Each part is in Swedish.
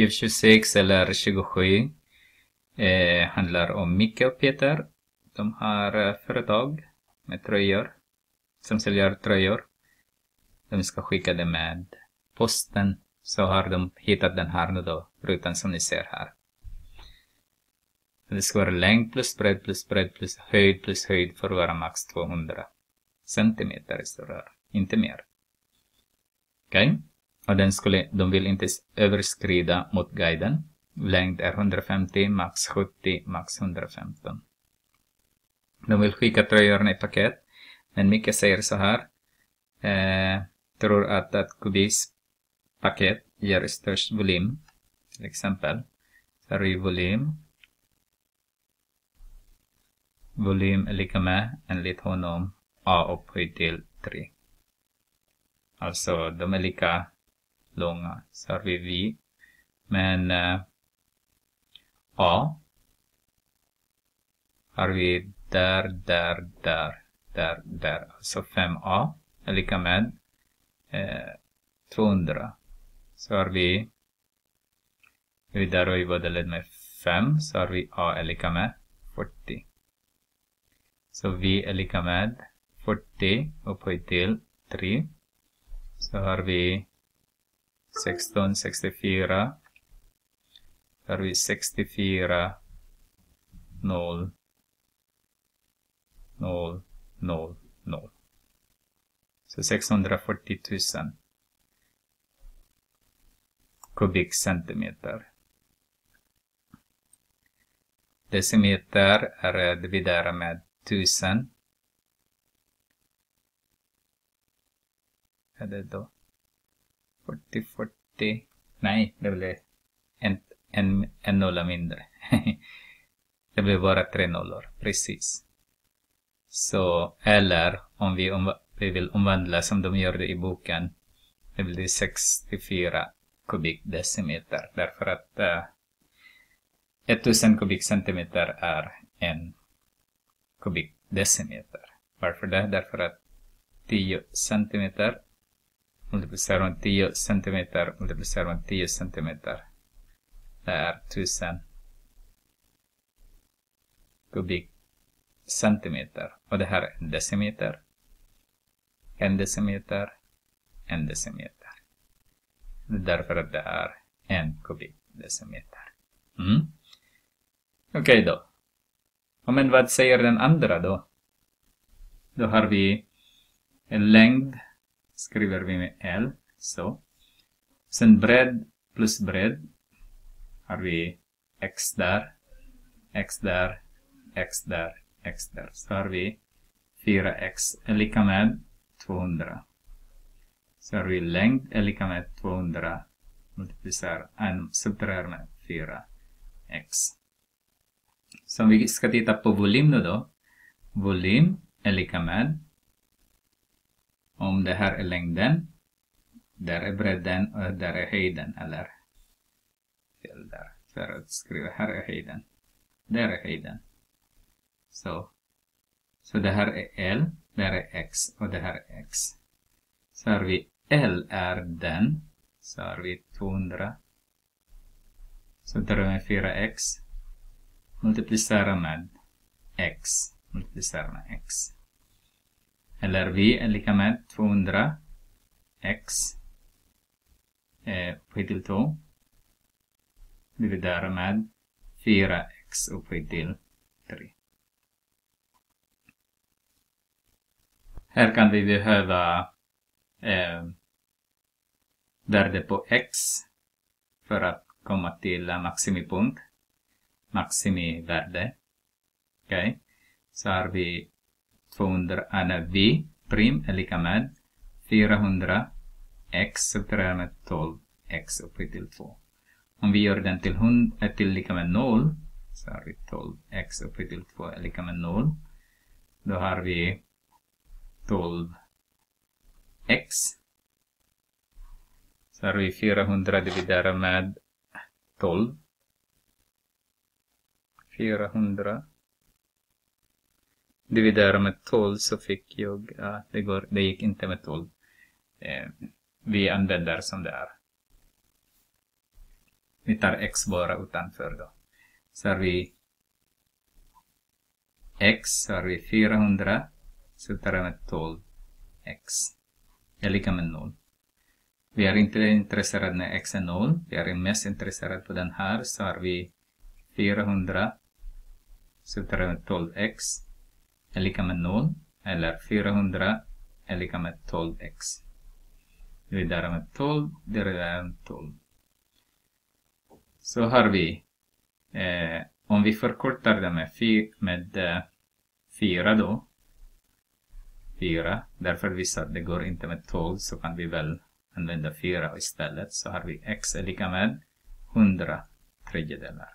Uppgift 26 eller 27 eh, handlar om Micke och Peter. De har eh, företag med tröjor, som säljer tröjor. De ska skicka det med posten. Så har de hittat den här nu då, rutan som ni ser här. Det ska vara längd plus bredd plus bredd plus höjd plus höjd för att vara max 200 centimeter i inte mer. Okej? Okay? Och den skulle, de vill inte överskrida mot guiden. Längd är 150, max 70, max 115. De vill skicka tröjorna i paket. Men Micke säger så här. Eh, tror att ett kubis paket ger störst volym. Till exempel. Så är volym. Volym är lika med, enligt honom, A upphöjt till 3. Alltså, de är lika långa. Så vi Men eh, A har vi där, där, där, där, där. Alltså 5A är lika med eh, 200. Så har vi vidare i båda led med 5 så har vi A är lika med 40. Så V är lika med 40 upphöjt till 3. Så har vi 16, 64. Så har vi 64, 0, 0, 0, 0. Så 640 000 kubikcentimeter. Decimeter är dividerat med 1000. Är det då 40, 40? Nej, det blev en, en, en nolla mindre. det blev bara tre nollor, precis. Så, eller om vi, om vi vill omvandla som de gjorde i boken, det blir 64 kubikdecimeter. Därför att eh, uh, 1000 kubikcentimeter är en kubikdecimeter. Varför det? Därför att 10 centimeter multiplicerar med 10 centimeter multiplicerar med 10 centimeter. Det är 1000 kubikcentimeter. Och det här är en decimeter. En decimeter. En decimeter. Det är därför att det är en kubikdecimeter. Mm. Okej okay då. men vad säger den andra då? Då har vi en längd skriver vi med L, så. Sen bredd plus bredd har vi X där, X där, X där, X där. Så har vi 4X är lika med 200. Så har vi längd är lika med 200 multiplicerar, subtraherar med 4X. Så om vi ska titta på volym nu då. Volym är lika med om det här är längden, där är bredden och där är höjden, eller fel där. För att skriva här är höjden, där är höjden. Så, så det här är L, där är X och det här är X. Så har vi L är den, så har vi 200. Så tar vi 4x, multiplicerar med x, multiplicerar med x. Eller v är lika med 200 x eh, upphöjt till 2 dividerar med 4x upphöjt till 3. Här kan vi behöva eh, värde på x för att komma till maximipunkt, maximivärde. Okej, okay. så har vi 200 är v prim är lika med 400 x subtraherat med 12 x upphöjt till 2. Om vi gör den till, 100, eh, till lika med 0 så har vi 12 x upphöjt till 2 är lika med 0. Då har vi 12 x. Så har vi 400 dividerat med 12. 400 dividera med 12 så fick jag, ja, det, går, det gick inte med 12. Eh, vi använder som det är. Vi tar x bara utanför då. Så har vi x, så har vi 400. Så tar vi med 12 x Det är lika med 0. Vi är inte intresserade när x är 0. Vi är mest intresserade på den här. Så har vi 400 så tar vi med 12x är lika med 0. Eller 400 är lika med 12x. Dividera med 12, det med 12. Så har vi, eh, om vi förkortar det med, med eh, 4 då, 4. Därför vi sa att det går inte med 12 så kan vi väl använda 4 istället. Så har vi x är lika med 100 tredjedelar.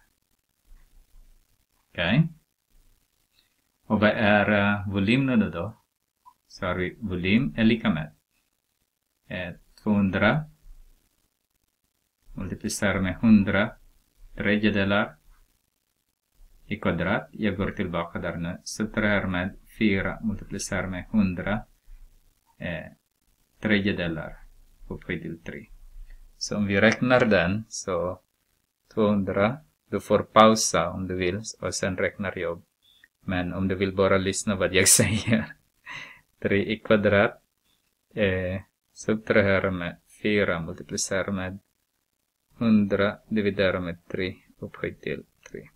Okej. Okay. Och vad är uh, volymen nu då? Så har vi volym är lika med eh, 200 multiplicerar med 100 tredjedelar i kvadrat. Jag går tillbaka där nu. Så med 4 multiplicerar med 100 eh, tredjedelar upphöjt till 3. Så om vi räknar den så 200, du får pausa om du vill och sen räknar jag. Men om du vill bara lyssna vad jag säger. 3 i kvadrat eh, subtrahera med 4 multiplicerar med 100 dividera med 3 upphöjt till 3.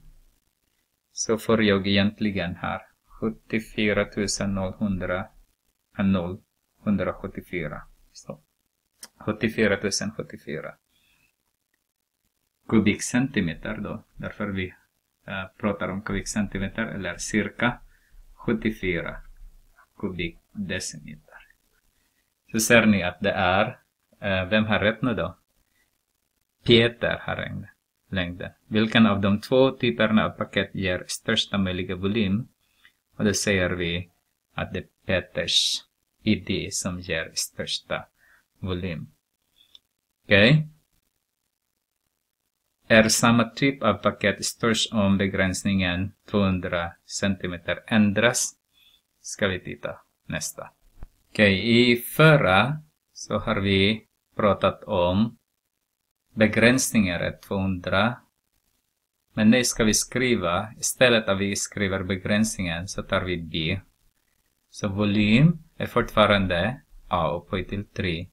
Så får jag egentligen här 74 100 0 174. Så. 74 074 kubikcentimeter då. Därför vi Eh, pratar om kubikcentimeter eller cirka 74 kubikdecimeter. Så ser ni att det är, eh, vem har rätt nu då? Peter har längden. Vilken av de två typerna av paket ger största möjliga volym? Och då säger vi att det är Peters idé som ger största volym. Okej? Okay? Är samma typ av paket störst om begränsningen 200 cm ändras? Ska vi titta nästa. Okej, okay, i förra så har vi pratat om begränsningar är 200 men nu ska vi skriva, istället att vi skriver begränsningen så tar vi B. Så volym är fortfarande A upphöjt till 3.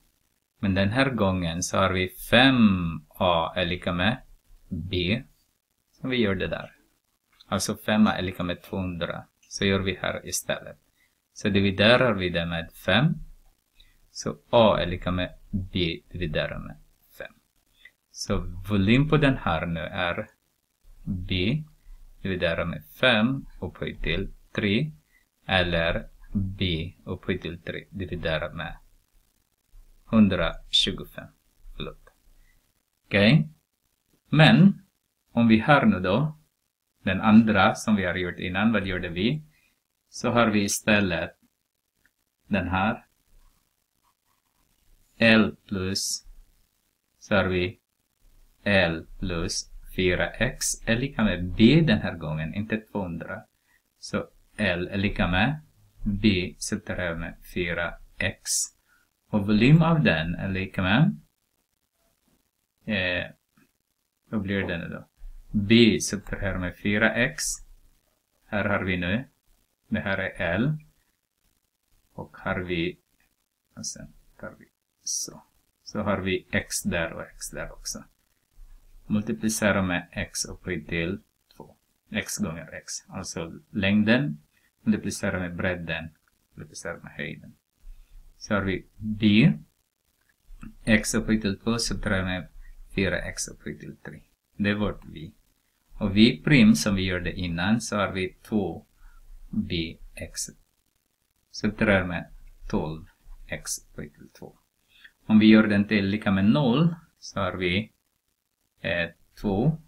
Men den här gången så har vi 5A är lika med B. Så vi gör det där. Alltså 5 är lika med 200. Så gör vi här istället. Så dividerar vi det med 5. Så A är lika med B dividerar med 5. Så volym på den här nu är b dividerar med 5 upphöjt till 3 eller b upphöjt till 3 dividerar med 125. Förlåt. Okej. Okay. Men om vi har nu då den andra som vi har gjort innan, vad gjorde vi? Så har vi istället den här L plus så har vi L plus 4x är lika med b den här gången, inte 200. Så L är lika med b subtraherar med 4x. Och volym av den är lika med eh, vad blir det nu då? b subtraherar med 4x. Här har vi nu, det här är L. Och har vi, och sen tar vi så. Så har vi x där och x där också multiplicera med x upphöjt till 2. x gånger x. Alltså längden multiplicera med bredden multiplicera med höjden. Så har vi b x upphöjt till 2 subtraherar med 4x upphöjt till 3. Det är vårt v. Och v prim som vi gjorde innan så har vi 2bx subtraherar med 12x upphöjt till 2. Om vi gör den till lika med 0 så har vi eh, 2bx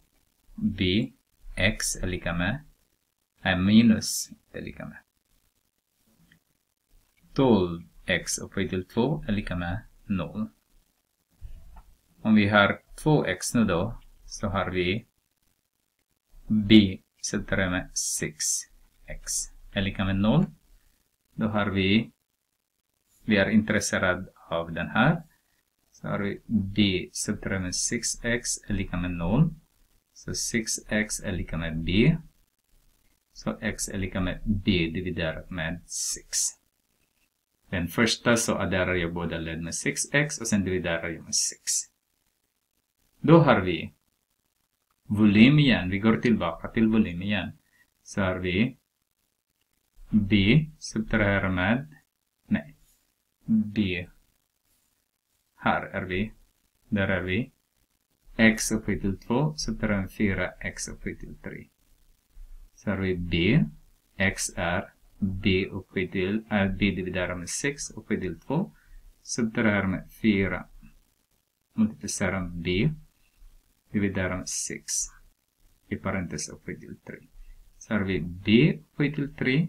är lika med är minus är lika med 12 x upphöjt till 2 är lika med 0. Om vi har 2x nu då så har vi b sätter med 6x är lika med 0. Då har vi vi är intresserade av den här Så har vi b sätter med 6x är lika med 0. Så 6x är lika med b. Så x är lika med b dividerat med 6. Den första så adderar jag båda led med 6x och sen dividerar jag med 6. Då har vi volym igen. Vi går tillbaka till volym igen. Så har vi b subtraherar med, nej, b. Här är vi. Där är vi. x upphöjt till 2 subtraherar med 4 x upphöjt till 3. Så har vi b. x är b upphöjt till, äh, b dividerar med 6 upphöjt till 2. Subtraherar med 4 multiplicerar med b dividerar med 6 i parentes upphöjt till 3. Så har vi b upphöjt till 3,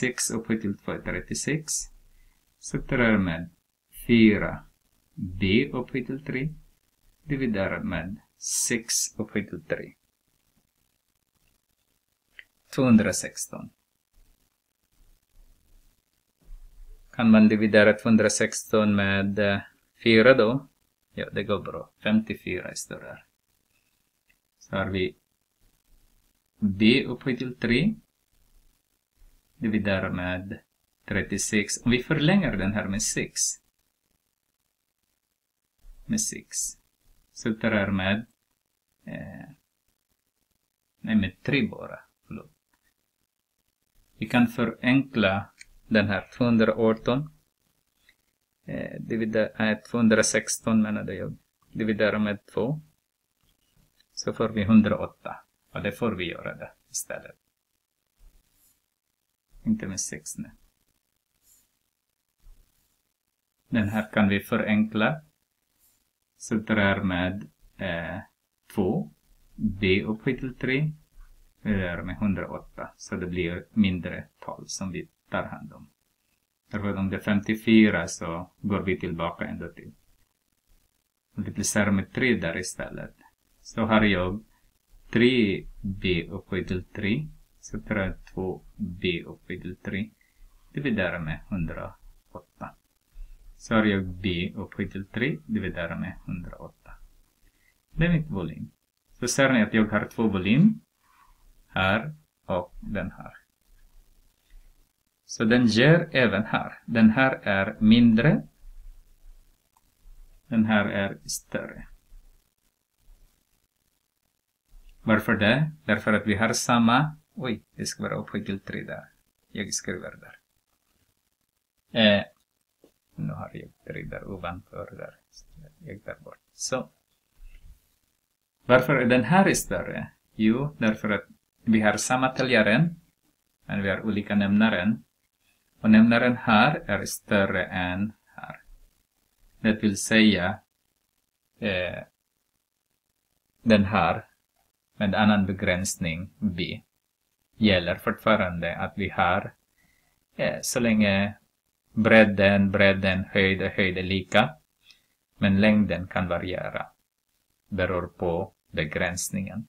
6 upphöjt till 2 är 36. Subtraherar med 4 b upphöjt till 3 dividerar med 6 upphöjt till 3. 216. Kan man dividera 216 med 4 då? Ja, det går bra. 54 är större. Så har vi b upphöjt till 3 dividerar med 36. Om vi förlänger den här med 6 med 6 subtraherar med eh, nej, med 3 bara. Förlåt. Vi kan förenkla den här 218 eh, eh, 216 menade jag, dividera med 2 så får vi 108 och det får vi göra det istället. Inte med 6 nu. Den här kan vi förenkla. Subtraherar med eh, 2. B upphöjt till 3. Vi gör med 108. Så det blir mindre tal som vi tar hand om. Redan om det är 54 så går vi tillbaka ända till. Multiplicerar med 3 där istället. Så har jag 3b upphöjt till 3. jag 2b upphöjt till 3. Dividerar med 108. Så har jag b upphöjt till 3 dividerar med 108. Det är mitt volym. Så ser ni att jag har två volym. Här och den här. Så den ger även här. Den här är mindre. Den här är större. Varför det? Därför att vi har samma... Oj, det ska vara upphöjt till 3 där. Jag skriver där. Eh, nu har jag 3 där ovanför där. Jag tar bort. Så. Varför är den här större? Jo, därför att vi har samma täljaren, men vi har olika nämnaren. Och nämnaren här är större än här. Det vill säga eh, den här med annan begränsning b gäller fortfarande att vi har eh, så länge bredden, bredden, höjd och höjd är lika men längden kan variera beror på begränsningen.